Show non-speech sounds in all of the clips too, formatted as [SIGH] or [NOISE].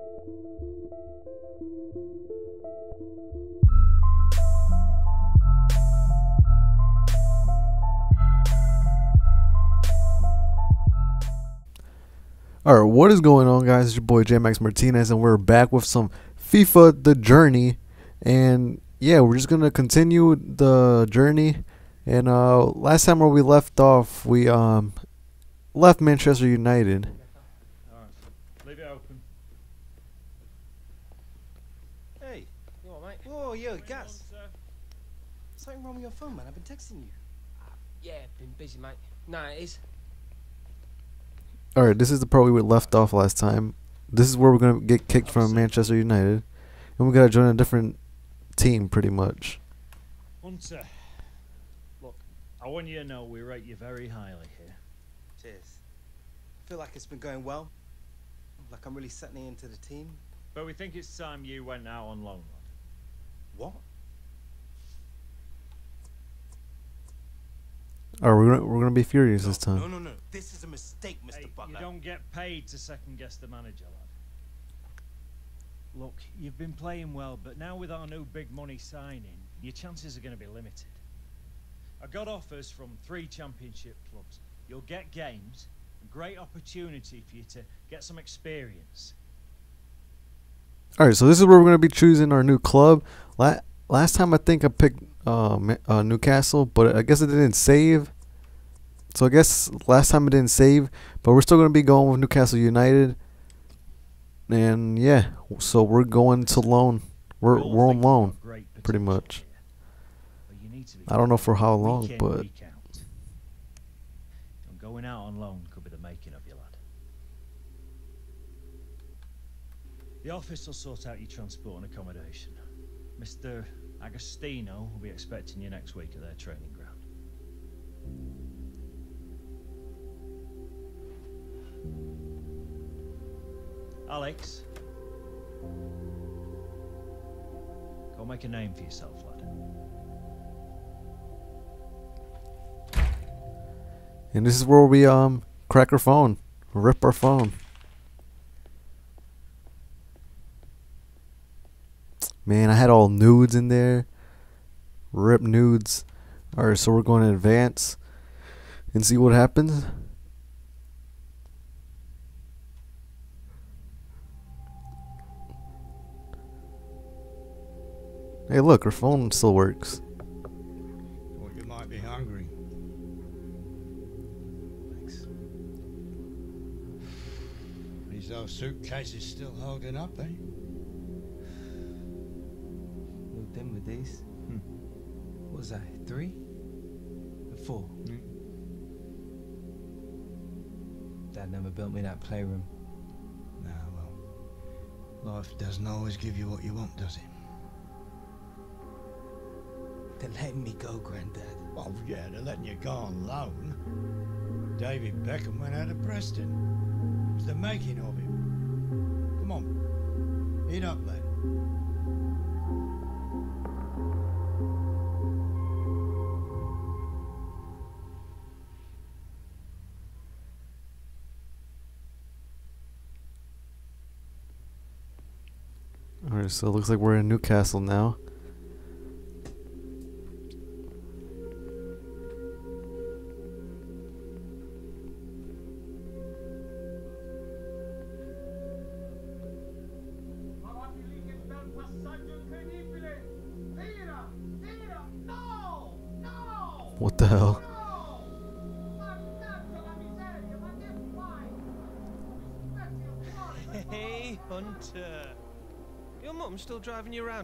All right, what is going on, guys? It's your boy JMex Martinez, and we're back with some FIFA The Journey. And yeah, we're just gonna continue the journey. And uh, last time where we left off, we um left Manchester United. Alright, leave it open. Hey, you alright, mate? Whoa, yo, Hang Gas. on, sir. Something wrong with your phone, man. I've been texting you. Yeah, been busy, mate. Nah, it is. All right, this is the part we left off last time. This is where we're gonna get kicked from oh, Manchester United, and we gotta join a different team, pretty much. Hunter, look, I want you to know we rate you very highly here. Cheers. I feel like it's been going well. Like I'm really settling into the team. But we think it's time you went out on loan. lad. What? All right, we're gonna, we're gonna be furious this time. no, no. no. This is a mistake, Mr. Hey, you don't get paid to second guess the manager, lad. Look, you've been playing well, but now with our new big money signing, your chances are going to be limited. I got offers from three championship clubs. You'll get games, a great opportunity for you to get some experience. All right, so this is where we're gonna be choosing our new club. La- last time I think I picked uh, uh, Newcastle, but I guess it didn't save. So I guess last time it didn't save, but we're still gonna be going with Newcastle United. And yeah, so we're going to loan. We're we're on loan. you've got great pretty much. here, but you need to be I don't know for how long, but week out. And going out on loan could be the making of you, lad. The office will sort out your transport and accommodation. Mr. Agostino will be expecting you next week at their training ground. Alex. Go make a name for yourself, lad. and this is where we um crack our phone, rip our phone. Man, I had all nudes in there. Rip nudes. Alright, so we're going to advance and see what happens. Hey, look, her phone still works. Thought you might be hungry. Thanks. These old suitcases still holding up, eh? With these. Hmm. What was that? Three? Or Four. Mm. Dad never built me that playroom. Nah, well, life doesn't always give you what you want, does it? They're letting me go, Granddad. Oh, yeah, they're letting you go on loan. David Beckham went out of Preston. It was the making of him. Come on, eat up, lad. It looks like we're in Newcastle now.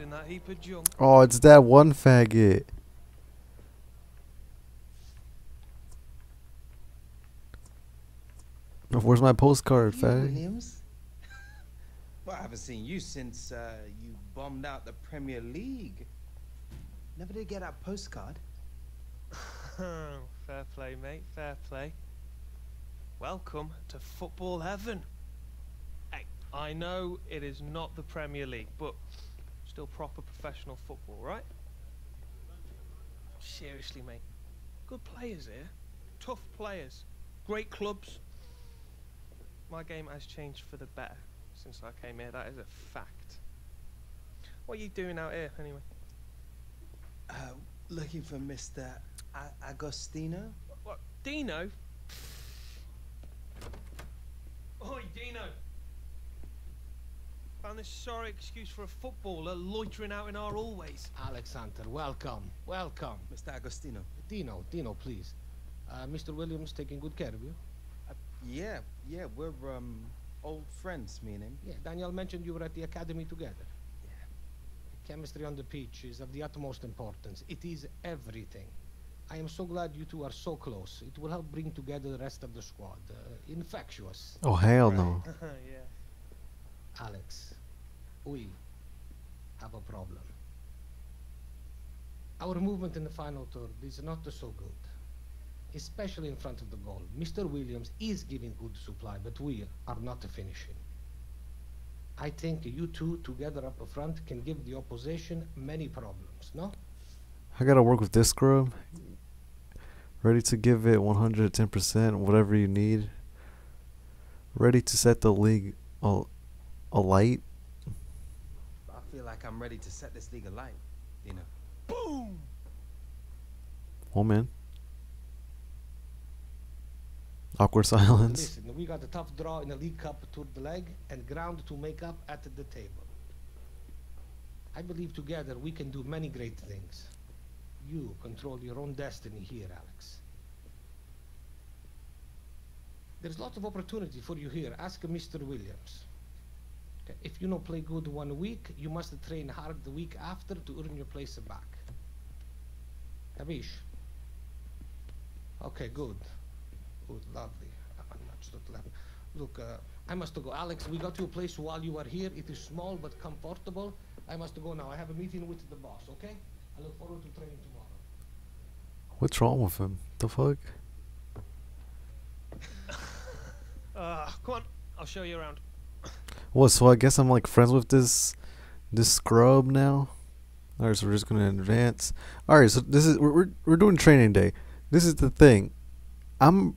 Driving you around in that heap of junk. Oh, it's that one faggot. Where's my postcard, You, fag? Williams? [LAUGHS] well, I haven't seen you since uh, you bombed out the Premier League. Never did get that postcard. [LAUGHS] fair play, mate. Fair play. Welcome to football heaven. Hey, I know it is not the Premier League, but still proper professional football, right? Seriously, mate. Good players here. Tough players. Great clubs. My game has changed for the better since I came here. That is a fact. What are you doing out here, anyway? Uh, looking for Mr. A- Agostino? What, Dino? Oi, Dino! Found this sorry excuse for a footballer loitering out in our hallways. Alexander, welcome, welcome. Mr. Agostino? Dino, Dino, please. Uh, Mr. Williams taking good care of you? Yeah, yeah, we're, um, old friends, me and him. Yeah, Daniel mentioned you were at the academy together. Yeah. Chemistry on the pitch is of the utmost importance. It is everything. I am so glad you two are so close. It will help bring together the rest of the squad. Uh, infectious. Oh hell no. [LAUGHS] yeah. Alex, we have a problem. Our movement in the final third is not so good, especially in front of the goal. Mr. Williams is giving good supply, but we are not finishing. I think you two together up front can give the opposition many problems, no? I gotta work with this scrub. Ready to give it 110%, whatever you need. Ready to set the league a, alight. I feel like I'm ready to set this league alight, you know. Boom! Oh man. Awkward silence. Listen, we got a tough draw in the League Cup to the leg and ground to make up at the table. I believe together we can do many great things. You control your own destiny here, Alex. There's lots of opportunity for you here. Ask Mr. Williams. Okay, If you don't play good one week, you must train hard the week after to earn your place back. Kabish? Okay, good. Good, lovely. I'm not just laughing. Look, uh, I must go. Alex, we got you a place while you are here. It is small but comfortable. I must go now. I have a meeting with the boss, okay? I look forward to training tomorrow. What's wrong with him? The fuck? [LAUGHS] Uh, come on, I'll show you around. What? So I guess I'm like friends with this this scrub now. All right, so we're just gonna advance. All right, so this is we're we're, we're doing training day. This is the thing. I'm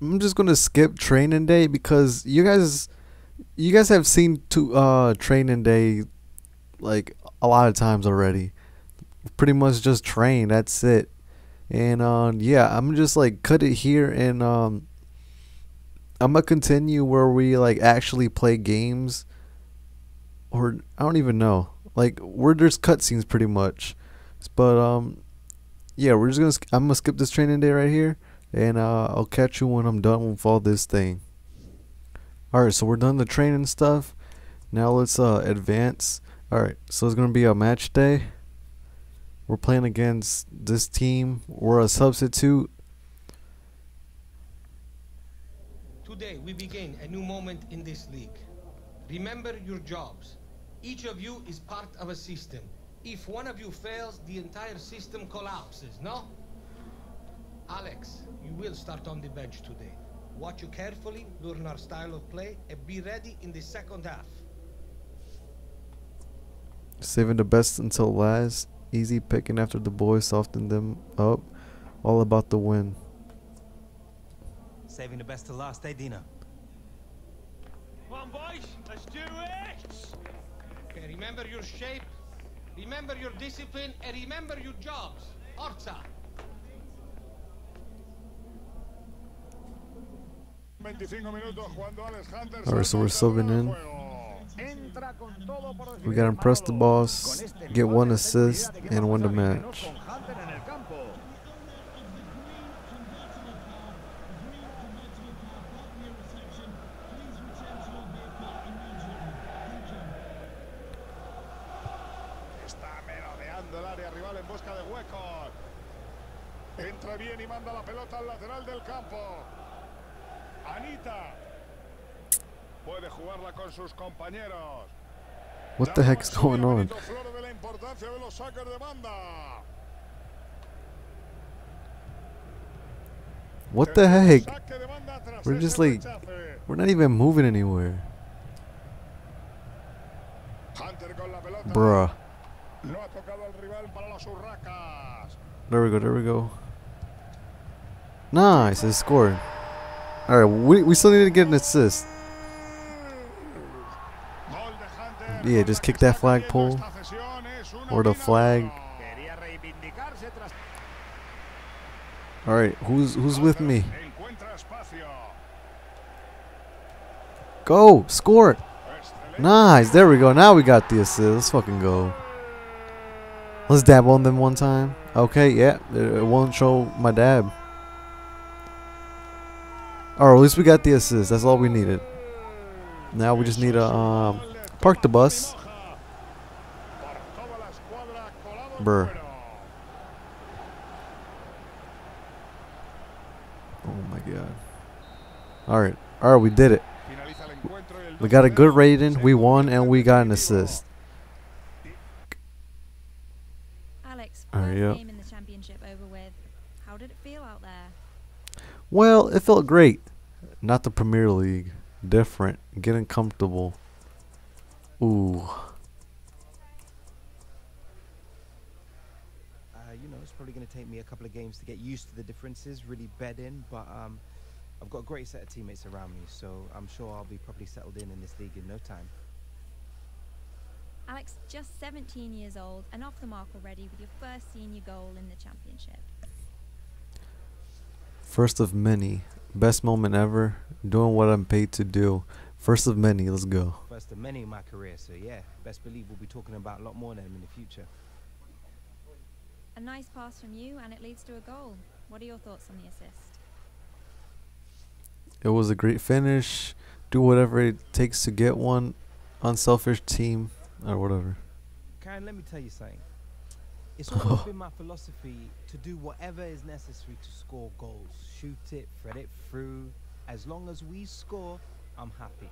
I'm just gonna skip training day because you guys you guys have seen to uh training day like a lot of times already. Pretty much just train. That's it. And uh, yeah, I'm just like cut it here and um I'm gonna continue where we like actually play games, or I don't even know, like where there's cutscenes pretty much. But um, yeah, we're just gonna I'm gonna skip this training day right here, and uh, I'll catch you when I'm done with all this thing. All right, so we're done the training stuff. Now let's uh advance. All right, so it's gonna be a match day. We're playing against this team. We're a substitute. Today we begin a new moment in this league. Remember your jobs. Each of you is part of a system. If one of you fails, the entire system collapses, no? Alex, you will start on the bench today. Watch you carefully, learn our style of play, and be ready in the second half. Saving the best until last. Easy picking after the boys softened them up. All about the win. Saving the best to last, eh, Dino? Come on, boys, let's do it! Okay, remember your shape, remember your discipline, and remember your jobs. Orza. 25 minutos jugando Alex Hunter. All right, so we're subbing in. Entra con todo por We gotta impress the boss, get one assist, and win the match. Con Hunter en el campo. Está merodeando el área rival en busca de huecos. Entra bien y manda la pelota al lateral del campo. Anita. Puede jugarla con sus compañeros. What the heck's going on? Flor de la importancia de los saques de banda. What the heck? Saque de banda tras We're just like, we're not even moving anywhere. Hunter con la pelota. Bruh. No ha tocado al rival para las urracas. There we go, there we go. Nice, it scored. Alright, we, we still need to get an assist. Yeah, just kick that flagpole Esta cesión es una or the flag. oro. Quería reivindicarse tras All right, who's who's with me? Go score. it. Nice. There we go. Now we got the assist. Let's fucking go. Let's dab on them one time. Okay, yeah. It won't show my dab. Or at least we got the assist. That's all we needed. Now we just need to um park the bus. Brr. Oh my god. All right. All right, we did it. We got a good rating. We won and we got an assist. Alex, Alright, yeah. game in the championship over with. How did it feel out there? Well, it felt great. Not the Premier League. Different. Getting comfortable. Ooh. Uh, you know, it's probably going to take me a couple of games to get used to the differences, really bed in. But um, I've got a great set of teammates around me, so I'm sure I'll be properly settled in in this league in no time. Alex, just 17 years old and off the mark already with your first senior goal in the championship. First of many. Best moment ever. Doing what I'm paid to do. First of many. Let's go. First of many in my career, so yeah, best believe we'll be talking about a lot more of them in the future. A nice pass from you and it leads to a goal. What are your thoughts on the assist? It was a great finish. Do whatever it takes to get one. Unselfish team. Or whatever. Karen, let me tell you something. It's always been my [LAUGHS] philosophy to do whatever is necessary to score goals. Shoot it, thread it through. As long as we score, I'm happy.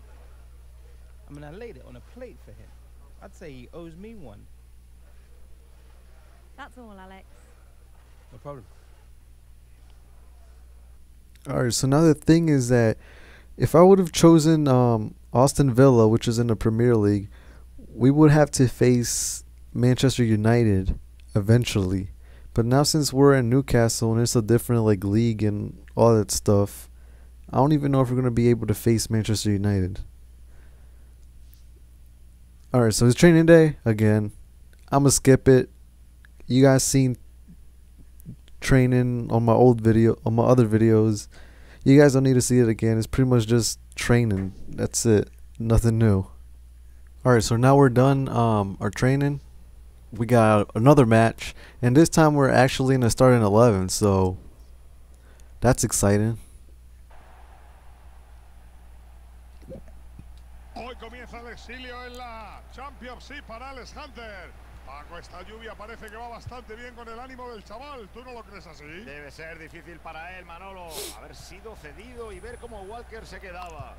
I mean, I laid it on a plate for him. I'd say he owes me one. That's all, Alex. No problem. Alright, so now the thing is that if I would have chosen um, Aston Villa, which is in the Premier League, we would have to face Manchester United eventually. But now since we're in Newcastle and it's a different like league and all that stuff, I don't even know if we're gonna be able to face Manchester United. Alright, so it's training day again. I'ma skip it. You guys seen training on my old video on my other videos. You guys don't need to see it again. It's pretty much just training. That's it. Nothing new. Alright, so now we're done um our training. We got another match and this time we're actually in the starting eleven, so that's exciting. Hoy comienza el exilio en la Championship para Alex Hunter. Paco, esta lluvia parece que va bastante bien con el ánimo del chaval. ¿Tú no lo crees así? Debe ser difícil para él, Manolo, haber sido cedido y ver cómo Walker se quedaba.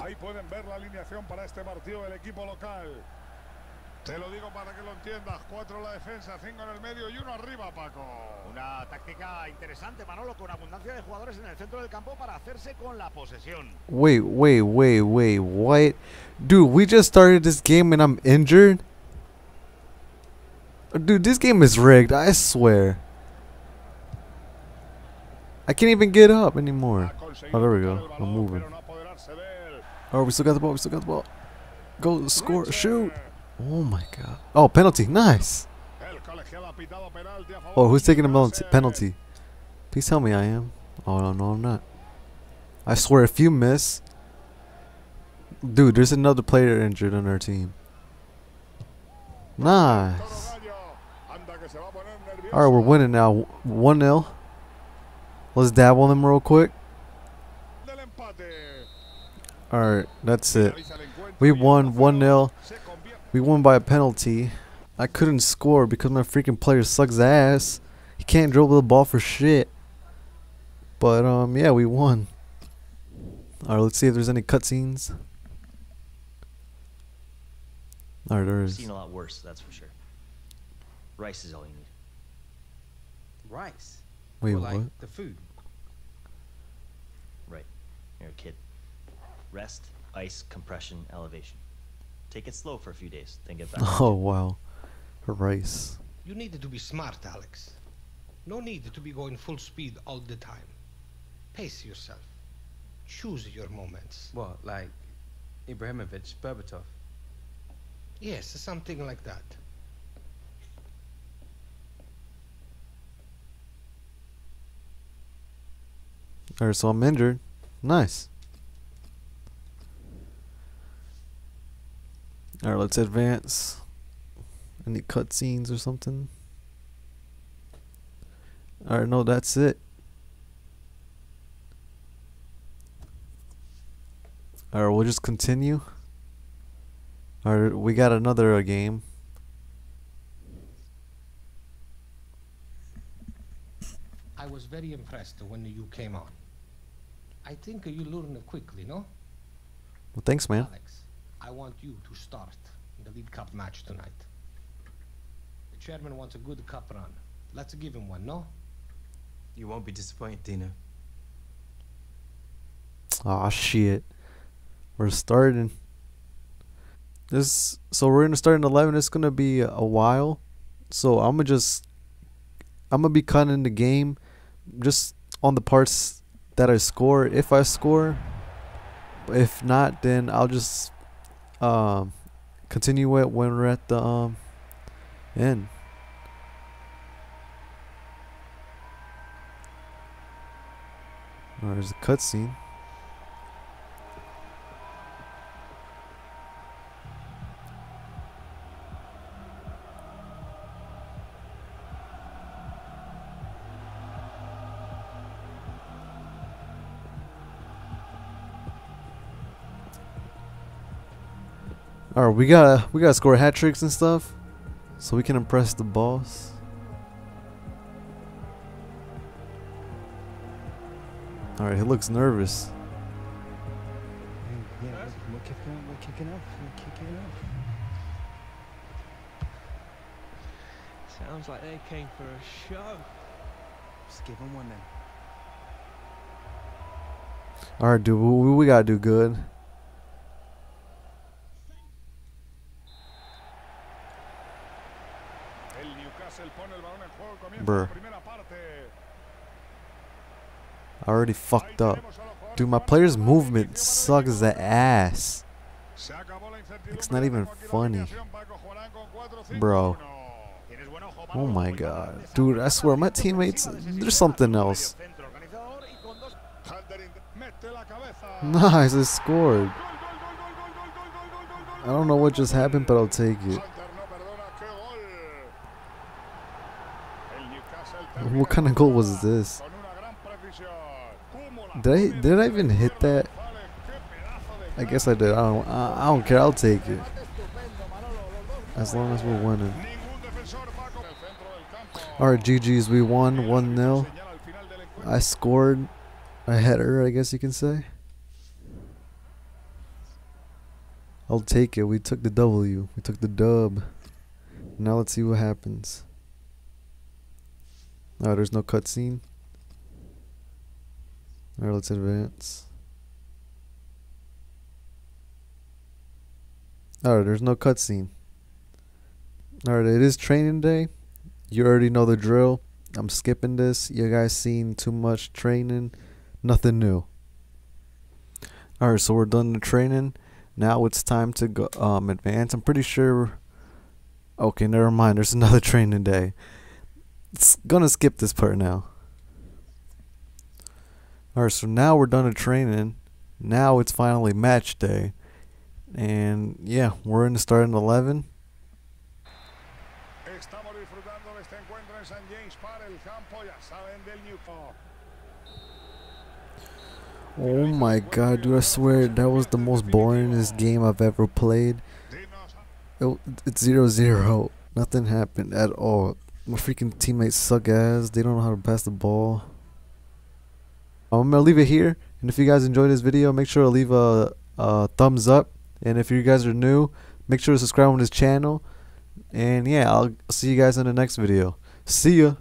Ahí pueden ver la alineación para este partido del equipo local. Te lo digo para que lo entiendas. Cuatro en la defensa, cinco en el medio y uno arriba, Paco. Una táctica interesante, Manolo, con abundancia de jugadores en el centro del campo para hacerse con la posesión. Wait, wait, wait, wait, what? Dude, we just started this game and I'm injured? Dude, this game is rigged, I swear. I can't even get up anymore. Oh, there we go. I'm moving. pero no apoderarse de él. Oh, we still got the ball, we still got the ball. Go, score, shoot. Oh my god. Oh, penalty, nice. El colegiado ha pitado penalti a favor Oh, who's taking the penalty? Please tell me I am. Oh, no, no, I'm not. I swear, if you miss. Dude, there's another player injured on our team. Nice. Toro Gallo. Anda que se va a poner nervioso. Alright, we're winning now. 1 0. Let's dab on them real quick. Del empate. Alright, that's it. Finaliza el encuentro We won 1-0 1 0. se convierte We won by a penalty. I couldn't score because my freaking player sucks ass. He can't dribble the ball for shit. But um, yeah, we won. Alright, let's see if there's any cutscenes. Alright, there is. Seen a lot worse, that's for sure. Rice is all you need. Rice. Wait, Or like what? the food. Right. You're a kid. Rest, ice, compression, elevation. Take it slow for a few days, then get back. [LAUGHS] Oh wow, rice. You needed to be smart, Alex. No need to be going full speed all the time. Pace yourself. Choose your moments. What, like Ibrahimovic, Berbatov? Yes, something like that. Alright, so I'm injured. Nice. Alright, let's advance. Any cutscenes or something? Alright, no, that's it. Alright, we'll just continue. Alright, we got another uh, game. I was very impressed when you came on. I think you learned quickly, no? Well, thanks, man. Alex, I want you to start the League Cup match tonight. The chairman wants a good cup run. Let's give him one, no? You won't be disappointed, Dino. Aw, shit. We're starting. This so we're gonna start in eleven. It's gonna be a while, so I'm gonna just I'm gonna be cutting the game, just on the parts that I score. If I score, if not, then I'll just um continue it when we're at the um end. There's a cutscene. All right, we gotta we gotta score hat tricks and stuff, so we can impress the boss. All right, he looks nervous. Yeah, we're, we're kicking, we're kicking off. We're kicking off. Sounds like they came for a show. Just give him one then. All right, dude, we, we gotta do good. El Newcastle pone el balón en juego. Comienza Bruh. I already fucked up. Dude, my player's movement sucks the ass. It's not even funny. Paco Juarán con 4-5-1. Bro. Oh my god. Dude, I swear, my teammates, there's something else. [LAUGHS] Nice, I scored. I don't know what just happened, but I'll take it. El Newcastle What kind of goal was this? Did I did I even hit that? I guess I did. I don't I, I don't care. I'll take it. As long as we're winning. Alright, GG's. We won 1 0. I scored a header, I guess you can say. I'll take it. We took the W. We took the dub. Now let's see what happens. Oh, there's no cutscene. Alright, let's advance. Alright, there's no cutscene. Alright, it is training day. You already know the drill. I'm skipping this. You guys seen too much training. Nothing new. Alright, so we're done the training. Now it's time to go um advance. I'm pretty sure Okay, never mind. There's another [LAUGHS] training day. It's gonna skip this part now. Alright, so now we're done with training. Now it's finally match day. And yeah, we're in the starting 11. Estamos disfrutando de este encuentro en San James Park, el campo, ya saben, del Newcastle. Oh my god, dude, I swear that was the most boringest game I've ever played. It, it's 0 0. Nothing happened at all. My freaking teammates suck ass. They don't know how to pass the ball. I'm gonna leave it here. And if you guys enjoyed this video, make sure to leave a, a thumbs up. And if you guys are new, make sure to subscribe on this channel. And yeah, I'll see you guys in the next video. See ya.